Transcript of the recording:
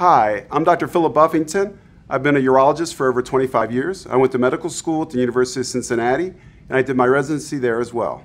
Hi, I'm Dr. Philip Buffington. I've been a urologist for over 25 years. I went to medical school at the University of Cincinnati, and I did my residency there as well.